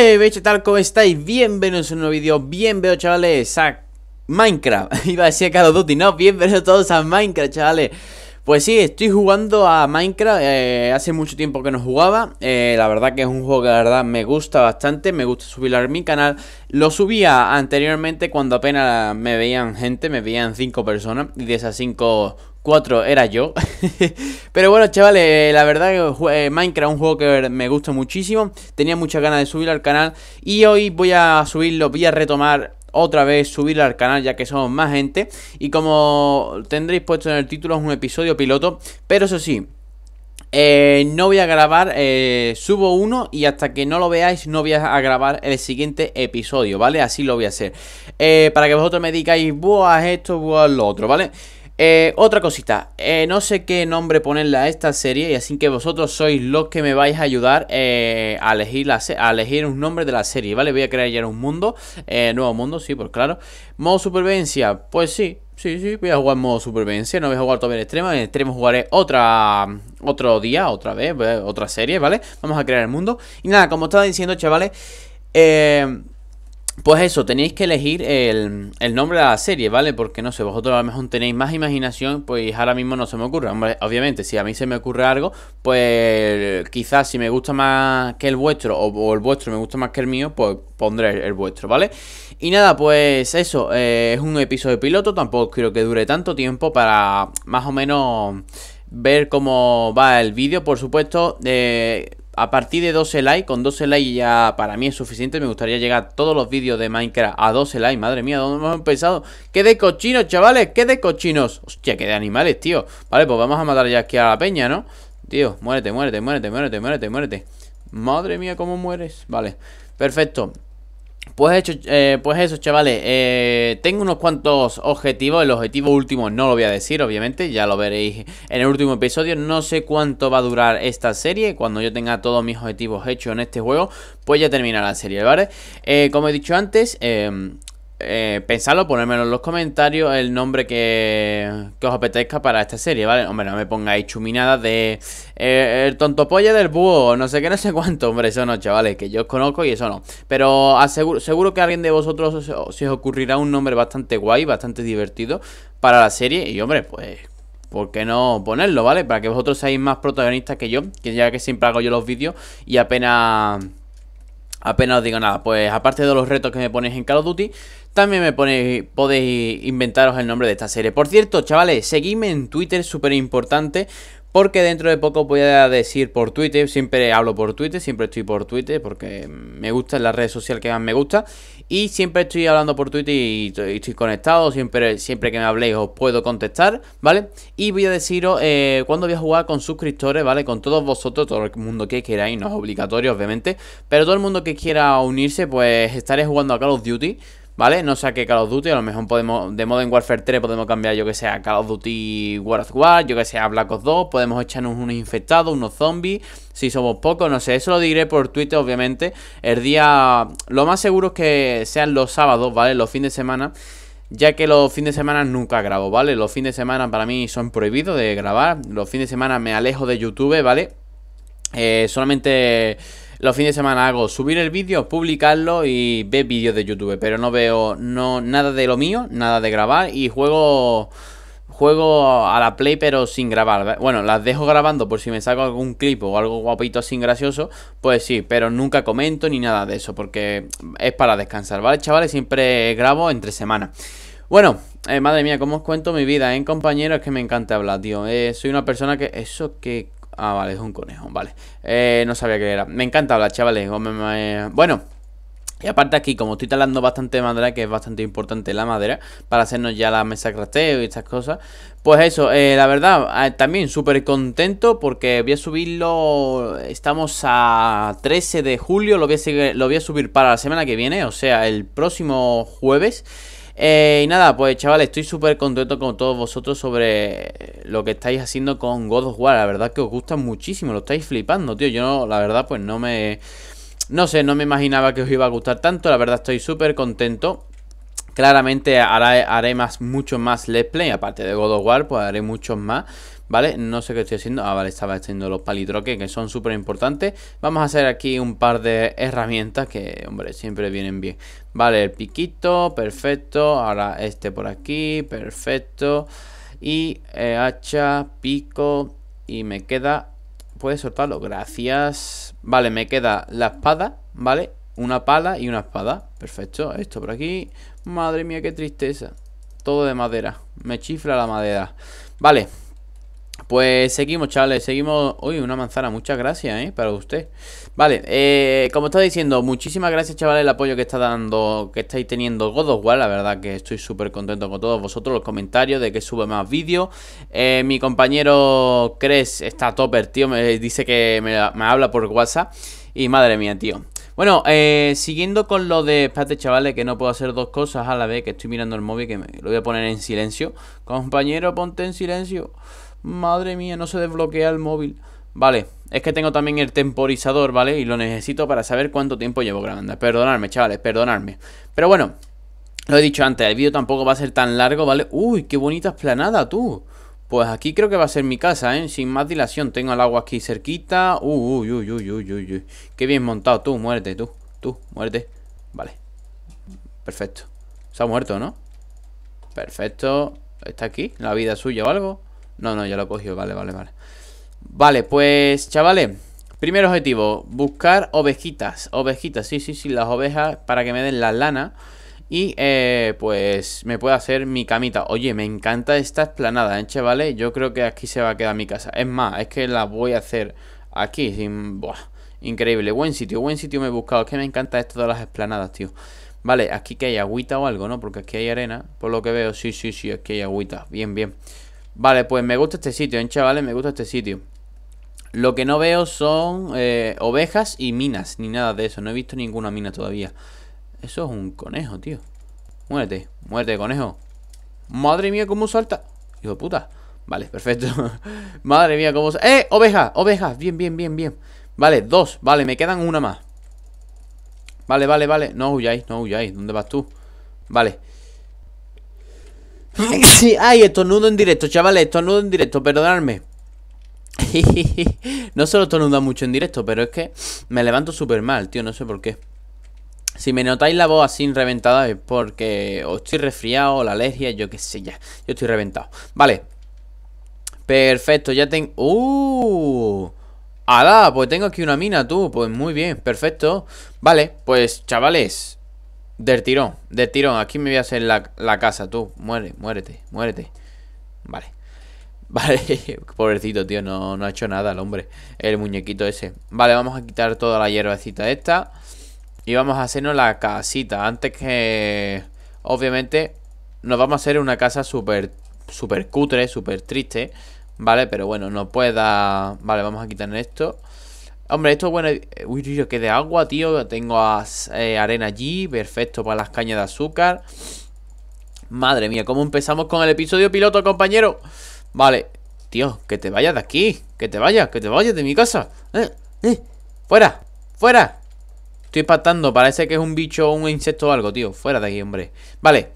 Hey, ¿qué tal? ¿Cómo estáis? Bienvenidos a un nuevo vídeo, bienvenidos chavales a Minecraft. Iba a decir Call of Duty, no, bienvenidos todos a Minecraft chavales. Pues sí, estoy jugando a Minecraft, eh, hace mucho tiempo que no jugaba. Eh, La verdad que es un juego que la verdad me gusta bastante, me gusta subirlo a mi canal. Lo subía anteriormente cuando apenas me veían gente, me veían 5 personas. Y de esas 5 4 era yo. Pero bueno, chavales, la verdad que eh, Minecraft es un juego que me gusta muchísimo. Tenía muchas ganas de subirlo al canal. Y hoy voy a subirlo, voy a retomar otra vez subirlo al canal ya que somos más gente. Y como tendréis puesto en el título, es un episodio piloto. Pero eso sí, eh, no voy a grabar, eh, subo uno y hasta que no lo veáis no voy a grabar el siguiente episodio, ¿vale? Así lo voy a hacer. para que vosotros me digáis, buah, esto, buah, lo otro, ¿vale? Eh, otra cosita, eh, no sé qué nombre ponerle a esta serie y así que vosotros sois los que me vais a ayudar eh, a, elegir la a elegir un nombre de la serie, ¿vale? Voy a crear ya un mundo, nuevo mundo, sí, pues claro. Modo supervivencia, pues sí, sí, sí, voy a jugar modo supervivencia, no voy a jugar todavía en extremo, en extremo jugaré otra, otro día, otra vez, otra serie, ¿vale? Vamos a crear el mundo. Y nada, como estaba diciendo, chavales, eh... Pues eso, tenéis que elegir el, nombre de la serie, ¿vale? Porque no sé, vosotros a lo mejor tenéis más imaginación, pues ahora mismo no se me ocurre. Hombre, obviamente, si a mí se me ocurre algo, pues quizás si me gusta más que el vuestro o, el vuestro me gusta más que el mío, pues pondré el, vuestro, ¿vale? Y nada, pues eso, eh, es un episodio piloto, tampoco quiero que dure tanto tiempo para más o menos ver cómo va el vídeo, por supuesto. Eh, a partir de 12 likes, con 12 likes ya para mí es suficiente. Me gustaría llegar todos los vídeos de Minecraft a 12 likes. Madre mía, ¿dónde hemos empezado? ¿Qué de cochinos, chavales? ¿Qué de cochinos? Hostia, qué de animales, tío. Vale, pues vamos a matar ya aquí a la peña, ¿no? Tío, muérete, muérete, muérete, muérete, muérete, muérete. Madre mía, ¿cómo mueres? Vale, perfecto. Pues, hecho, eh, pues eso, chavales, eh, tengo unos cuantos objetivos, el objetivo último no lo voy a decir, obviamente, ya lo veréis en el último episodio, no sé cuánto va a durar esta serie, cuando yo tenga todos mis objetivos hechos en este juego, pues ya termina la serie, ¿vale? Eh, como he dicho antes, eh, pensadlo, ponérmelo en los comentarios el nombre que, os apetezca para esta serie, ¿vale? Hombre, no me pongáis chuminadas de eh, el tonto polla del búho, no sé qué, no sé cuánto, hombre, eso no, chavales, que yo os conozco y eso no. Pero aseguro, seguro que a alguien de vosotros se os ocurrirá un nombre bastante guay, bastante divertido para la serie y, hombre, pues... ¿Por qué no ponerlo, vale? Para que vosotros seáis más protagonistas que yo, que ya que siempre hago yo los vídeos y apenas Apenas os digo nada, pues aparte de los retos que me ponéis en Call of Duty, también me ponéis, podéis inventaros el nombre de esta serie. Por cierto, chavales, seguidme en Twitter, súper importante, porque dentro de poco voy a decir por Twitter, siempre hablo por Twitter, siempre estoy por Twitter porque me gusta, es la red social que más me gusta. Y siempre estoy hablando por Twitter y estoy conectado, siempre, siempre que me habléis os puedo contestar, ¿vale? Y voy a deciros eh, cuándo voy a jugar con suscriptores, ¿vale? Con todos vosotros, todo el mundo que queráis, no es obligatorio obviamente. Pero todo el mundo que quiera unirse, pues estaré jugando a Call of Duty. ¿Vale? No saque Call of Duty, a lo mejor podemos, de Modern Warfare 3 podemos cambiar, yo que sé, a Call of Duty War of War, yo que sé, a Black Ops 2, podemos echarnos unos infectados, unos zombies, si somos pocos, no sé, eso lo diré por Twitter, obviamente. El día, lo más seguro es que sean los sábados, ¿vale? Los fines de semana. Ya que los fines de semana nunca grabo, ¿vale? Los fines de semana para mí son prohibidos de grabar. Los fines de semana me alejo de YouTube, ¿vale? Eh, solamente los fines de semana hago subir el vídeo, publicarlo y ver vídeos de YouTube. Pero no veo no, nada de lo mío, nada de grabar y juego... Juego a la play pero sin grabar Bueno, las dejo grabando por si me saco algún clip o algo guapito así gracioso Pues sí, pero nunca comento ni nada de eso Porque es para descansar, ¿vale, chavales? Siempre grabo entre semanas bueno, eh, madre mía, ¿cómo os cuento mi vida, eh, compañero? Es que me encanta hablar, tío. Eh, soy una persona que... Eso que Ah, vale, es un conejo, vale eh, No sabía qué era Me encanta hablar, chavales Bueno y aparte aquí, como estoy talando bastante madera, que es bastante importante la madera, para hacernos ya la mesa crafteo y estas cosas, pues eso, eh, la verdad, eh, también súper contento porque voy a subirlo, estamos a 13 de julio, lo lo voy a subir para la semana que viene, o sea, el próximo jueves. Eh, y nada, pues chavales, estoy súper contento con todos vosotros sobre lo que estáis haciendo con God of War. La verdad que os gusta muchísimo, lo estáis flipando, tío. Yo, la verdad, pues no me... No sé, no me imaginaba que os iba a gustar tanto. La verdad estoy súper contento. Claramente haré, haré más, mucho más let's play, aparte de God of War, pues haré muchos más. ¿Vale? No sé qué estoy haciendo. Ah, vale, estaba haciendo los palitroques, que son súper importantes. Vamos a hacer aquí un par de herramientas que, hombre, siempre vienen bien. Vale, el piquito, perfecto. Ahora este por aquí, perfecto. Y eh, hacha, pico. Y me queda... Puedes soltarlo, gracias. Vale, me queda la espada, ¿vale? Una pala y una espada. Perfecto, esto por aquí. Madre mía, qué tristeza. Todo de madera. Me chifla la madera. Vale. Pues seguimos, chavales, seguimos... Uy, una manzana, muchas gracias, ¿eh? Para usted. Vale, eh, como estaba diciendo Muchísimas gracias, chavales, el apoyo que está dando Que estáis teniendo God of War. La verdad que estoy súper contento con todos vosotros Los comentarios de que sube más vídeos. Eh, Mi compañero Cres está topper, tío Me dice que me, me habla por WhatsApp. Y madre mía, tío. Bueno, eh, siguiendo con lo de... Espérate, chavales, que no puedo hacer dos cosas a la vez Que estoy mirando el móvil, que me, lo voy a poner en silencio. Compañero, ponte en silencio Madre mía, no se desbloquea el móvil Vale, es que tengo también el temporizador, ¿vale? Y lo necesito para saber cuánto tiempo llevo grabando Perdonadme, chavales, perdonadme Pero bueno, lo he dicho antes, el vídeo tampoco va a ser tan largo, ¿vale? Uy, qué bonita esplanada, tú pues aquí creo que va a ser mi casa, ¿eh? Sin más dilación. Tengo el agua aquí cerquita. Uy, uy, uy, uy, uy, uy. Qué bien montado. Tú, muérete, tú. Tú, muérete. Vale. Perfecto. Se ha muerto, ¿no? Perfecto. ¿Está aquí? ¿La vida suya o algo? No, no, ya lo he cogido. Vale, vale, vale. Vale, pues, chavales. Primer objetivo. Buscar ovejitas. Ovejitas, sí, sí, sí. Las ovejas para que me den la lana. Y eh, pues me puedo hacer mi camita Oye, me encanta esta esplanada, ¿eh, chavales? Yo creo que aquí se va a quedar mi casa Es más, es que la voy a hacer aquí sin... Increíble, buen sitio, buen sitio me he buscado Es que me encanta esto de las esplanadas, tío Vale, aquí que hay agüita o algo, ¿no? Porque aquí hay arena, por lo que veo Sí, sí, sí, aquí hay agüita, bien, bien Vale, pues me gusta este sitio, ¿eh, chavales? Me gusta este sitio. Lo que no veo son eh, ovejas y minas Ni nada de eso, no he visto ninguna mina todavía. Eso es un conejo, tío. Muérete, muérete, conejo. Madre mía, cómo salta. Hijo de puta. Vale, perfecto. Madre mía, cómo salta ¡Eh! Oveja, oveja. Bien, bien, bien, bien. Vale, dos. Vale, me quedan una más. Vale, vale, vale. No huyáis, no huyáis. ¿Dónde vas tú? Vale ¡Ay! Estornudo en directo, chavales Estornudo en directo, perdonadme No solo estornuda mucho en directo Pero es que me levanto súper mal, tío No sé por qué si me notáis la voz así reventada es porque o estoy resfriado o la alergia, yo qué sé ya. Yo estoy reventado. Vale. Perfecto, ya tengo... ¡Uh! ¡Hala! Pues tengo aquí una mina, tú. Pues muy bien, perfecto. Vale, pues chavales. Del tirón, del tirón. Aquí me voy a hacer la, la casa, tú. Muere, muérete, muérete. Vale. Vale, pobrecito, tío, no, no ha hecho nada el hombre El muñequito ese Vale, vamos a quitar toda la hierbacita esta y vamos a hacernos la casita. Antes que... Obviamente nos vamos a hacer una casa súper súper cutre, súper triste. ¿Vale? Pero bueno, no pueda... Vale, vamos a quitar esto. Hombre, esto es bueno... Uy, yo que de agua, tío. Tengo eh, arena allí. Perfecto para las cañas de azúcar. Madre mía, ¿cómo empezamos con el episodio piloto, compañero? Vale. Tío, que te vayas de aquí. Que te vayas, que te vayas de mi casa. Eh, eh. Fuera, fuera. Estoy patando, parece que es un bicho o un insecto o algo, tío Fuera de aquí, hombre Vale,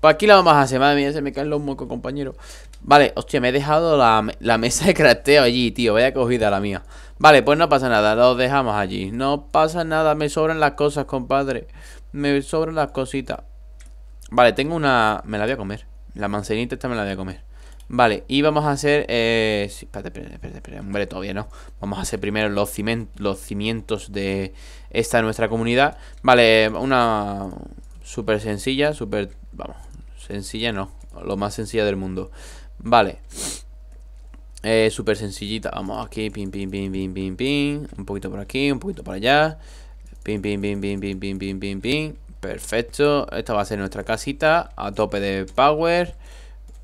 pues aquí la vamos a hacer Madre mía, se me caen los mocos, compañero Vale, hostia, me he dejado la, mesa de crafteo allí, tío Vaya cogida la mía Vale, pues no pasa nada, lo dejamos allí. No pasa nada, me sobran las cosas, compadre. Me sobran las cositas. Vale, tengo una... Me la voy a comer. La manzanita esta me la voy a comer. Vale, y vamos a hacer... Eh... espérate, espérate, espérate, espérate, hombre, todavía no. Vamos a hacer primero los, los cimientos de esta nuestra comunidad. Vale, una... Súper sencilla, súper... Vamos, sencilla no Lo más sencilla del mundo. Vale eh, Súper sencillita, vamos aquí Pim, pim, pim, pim, pim, pim Un poquito por aquí, un poquito por allá Pim, pim, pim, pim, pim, pim, pim, pim, pim Perfecto, esta va a ser nuestra casita A tope de power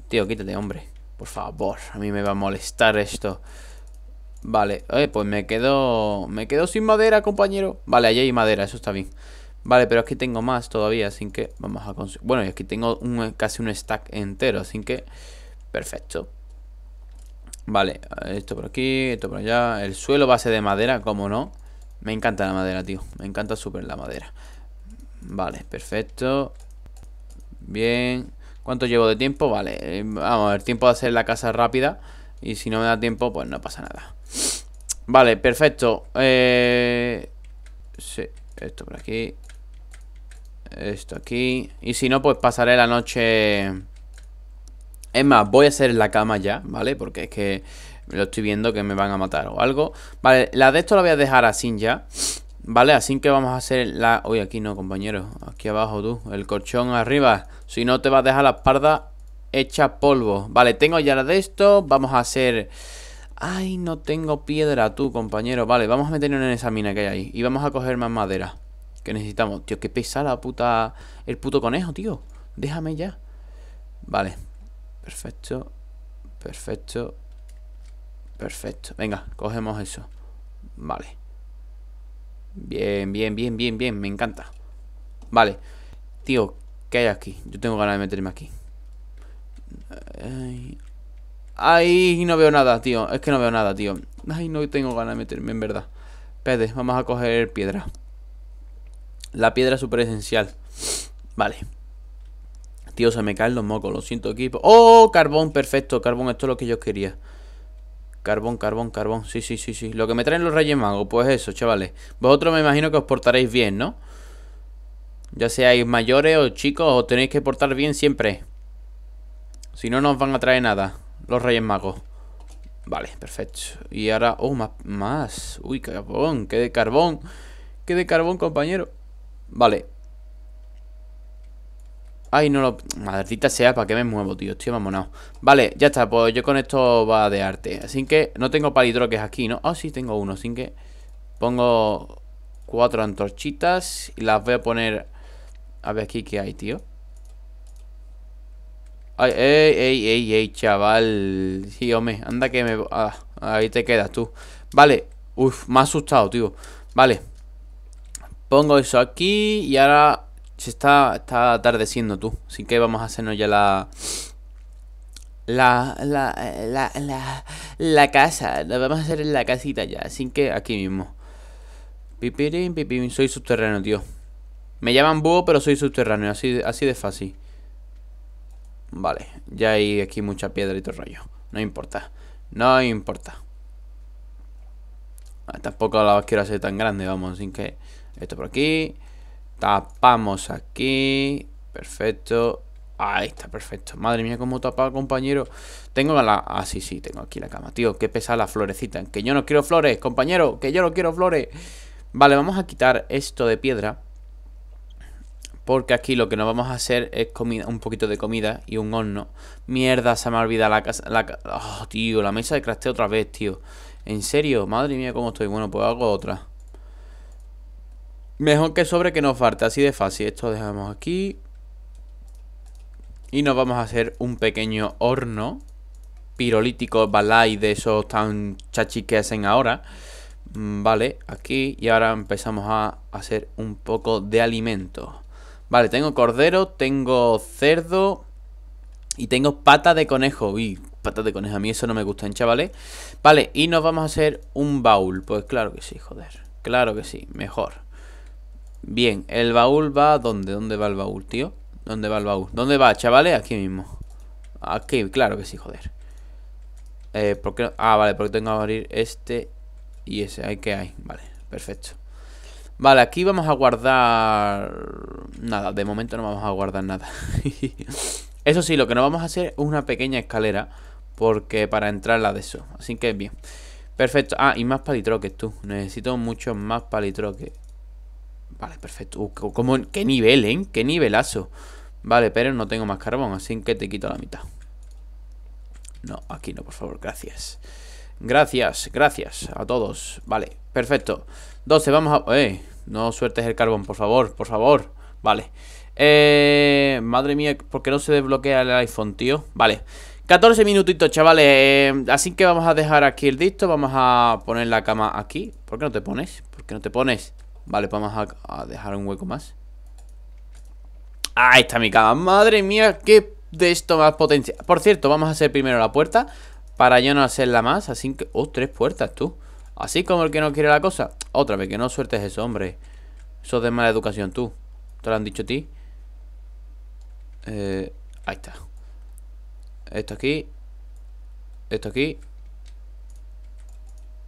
Tío, quítate, hombre Por favor, a mí me va a molestar esto Vale, eh, pues me quedo Me quedo sin madera, compañero Vale, allí hay madera, eso está bien Vale, pero aquí tengo más todavía, así que vamos a conseguir Bueno, y aquí tengo un, casi un stack entero, así que Perfecto Vale, esto por aquí, esto por allá. El suelo base de madera, como no Me encanta la madera, tío. Me encanta súper la madera. Vale, perfecto. Bien. ¿Cuánto llevo de tiempo? Vale, eh, vamos a ver, tiempo de hacer la casa rápida. Y si no me da tiempo, pues no pasa nada. Vale, perfecto. Eh... Sí, esto por aquí. Esto aquí. Y si no, pues pasaré la noche Es más, voy a hacer la cama ya, ¿vale? Porque es que lo estoy viendo que me van a matar o algo. Vale, la de esto la voy a dejar así ya Vale, así que vamos a hacer la... Uy, aquí no, compañero Aquí abajo tú, el colchón arriba. Si no te va a dejar la espalda hecha polvo. Vale, tengo ya la de esto Vamos a hacer... Ay, no tengo piedra tú, compañero. Vale, vamos a meternos en esa mina que hay ahí Y vamos a coger más madera Que necesitamos. Tío, qué pesa la puta... El puto conejo, tío. Déjame ya. Vale Perfecto Perfecto Perfecto. Venga, cogemos eso. Vale. Bien, bien, bien, bien, bien Me encanta. Vale. Tío, ¿qué hay aquí? Yo tengo ganas de meterme aquí. Ay, no veo nada, tío. Es que no veo nada, tío. Ay, no tengo ganas de meterme, en verdad. Espérate, vamos a coger piedra. La piedra es súper esencial Vale Tío, se me caen los mocos, lo siento equipo. ¡Oh! Carbón, perfecto, carbón, esto es lo que yo quería. Carbón, carbón, carbón. Sí, sí, sí, sí. Lo que me traen los reyes magos, pues eso, chavales. Vosotros me imagino que os portaréis bien, ¿no? Ya seáis mayores o chicos Os tenéis que portar bien siempre. Si no nos van a traer nada Los Reyes Magos. Vale, perfecto. Y ahora... Oh, más, más. Uy, carbón ¿Qué de carbón. ¿Qué de carbón, compañero. Vale Ay, no lo... Maldita sea, ¿para qué me muevo, tío? Estoy mamonado Vale, ya está, pues yo con esto va de arte Así que no tengo palitroques aquí, ¿no? Ah, sí, tengo uno, así que Pongo cuatro antorchitas Y las voy a poner A ver aquí qué hay, tío Ay, ey, ey, ey, ey, chaval. Sí, hombre, anda que me... Ah, ahí te quedas tú. Vale. Uf, me ha asustado, tío. Vale. Pongo eso aquí y ahora se está, está atardeciendo tú. Así que vamos a hacernos ya la... La, la, la, la, la casa. Lo vamos a hacer la casita ya. Así que aquí mismo. Pipirín, pipirín. Soy subterráneo, tío. Me llaman búho, pero soy subterráneo. Así, así de fácil. Vale, ya hay aquí mucha piedra y todo rollo No importa, no importa ah, Tampoco la quiero hacer tan grande, vamos Así que esto por aquí Tapamos aquí Perfecto Ahí está, perfecto Madre mía, cómo tapa, compañero Tengo la... Ah, sí, sí, tengo aquí la cama Tío, qué pesa la florecita Que yo no quiero flores, compañero Que yo no quiero flores Vale, vamos a quitar esto de piedra porque aquí lo que nos vamos a hacer es comida, un poquito de comida y un horno. Mierda, se me ha olvidado la casa. Oh, tío, la mesa de crafteo otra vez, tío. ¿En serio? Madre mía, cómo estoy. Bueno, pues hago otra. Mejor que sobre que nos falte, así de fácil. Esto dejamos aquí. Y nos vamos a hacer un pequeño horno pirolítico balay de esos tan chachi que hacen ahora. Mm, vale, aquí. Y ahora empezamos a hacer un poco de alimento. Vale, tengo cordero, tengo cerdo y tengo pata de conejo. Uy, pata de conejo, a mí eso no me gustan, chavales. Vale, y nos vamos a hacer un baúl. Pues claro que sí, joder. Claro que sí, mejor. Bien, el baúl va... ¿Dónde? ¿Dónde va el baúl, tío? ¿Dónde va el baúl? ¿Dónde va, chavales? Aquí mismo. Aquí, claro que sí, joder. Eh, ¿por qué Ah, vale, porque tengo que abrir este y ese. Ahí que hay. Vale, perfecto. Vale, aquí vamos a guardar... Nada, de momento no vamos a guardar nada. eso sí, lo que no vamos a hacer es una pequeña escalera. Porque para entrar la de eso. Así que bien. Perfecto. Ah, y más palitroques tú. Necesito muchos más palitroques. Vale, perfecto. Uh, ¿Qué nivel, eh? ¿Qué nivelazo? Vale, pero no tengo más carbón. Así que te quito la mitad. No, aquí no, por favor. Gracias. Gracias, gracias a todos. Vale, perfecto. 12, vamos a... Eh, no sueltes el carbón, por favor, por favor. Vale. Eh, madre mía, ¿por qué no se desbloquea el iPhone, tío? Vale. 14 minutitos, chavales. Eh, así que vamos a dejar aquí el dicto. Vamos a poner la cama aquí. ¿Por qué no te pones? ¿Por qué no te pones? Vale, vamos a, dejar un hueco más. Ahí está mi cama. Madre mía, qué de esto más potencia. Por cierto, vamos a hacer primero la puerta. Para yo no hacerla más. Así que... Oh, tres puertas, tú. Así como el que no quiere la cosa. Otra vez, que no sueltes eso, hombre. Eso es de mala educación, tú. ¿Te lo han dicho a ti? Eh, ahí está. Esto aquí. Esto aquí.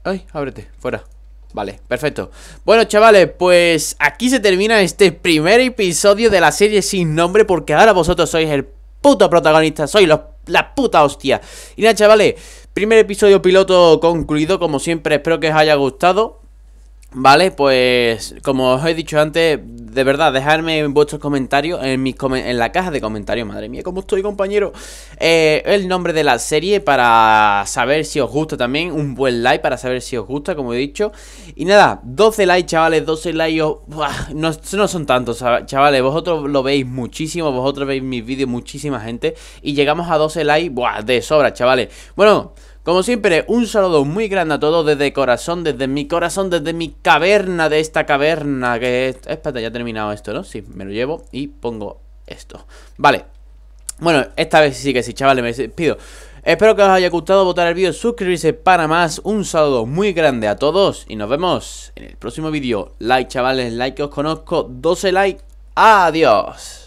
Ay, ábrete, fuera Vale, perfecto. Bueno, chavales, pues aquí se termina este primer episodio de la serie sin nombre Porque ahora vosotros sois el puto protagonista Sois los, la puta hostia. Y nada, chavales Primer episodio piloto concluido Como siempre, espero que os haya gustado Vale, pues como os he dicho antes, de verdad, dejadme vuestros comentarios en, mis en la caja de comentarios, madre mía, cómo estoy compañero, eh, el nombre de la serie para saber si os gusta también, un buen like para saber si os gusta, como he dicho, y nada, 12 likes chavales, 12 likes, no, no, son tantos chavales, vosotros lo veis muchísimo, vosotros veis mis vídeos muchísima gente, y llegamos a 12 likes, buah, de sobra chavales, bueno... Como siempre, un saludo muy grande a todos desde corazón, desde mi corazón, desde mi caverna de esta caverna que es... Espérate, ya he terminado esto, ¿no? Sí, me lo llevo y pongo esto. Vale. Bueno, esta vez sí que sí, chavales, me pido. Espero que os haya gustado votar el vídeo, suscribirse para más. Un saludo muy grande a todos y nos vemos en el próximo vídeo. Like, chavales, like que os conozco, 12 likes. Adiós.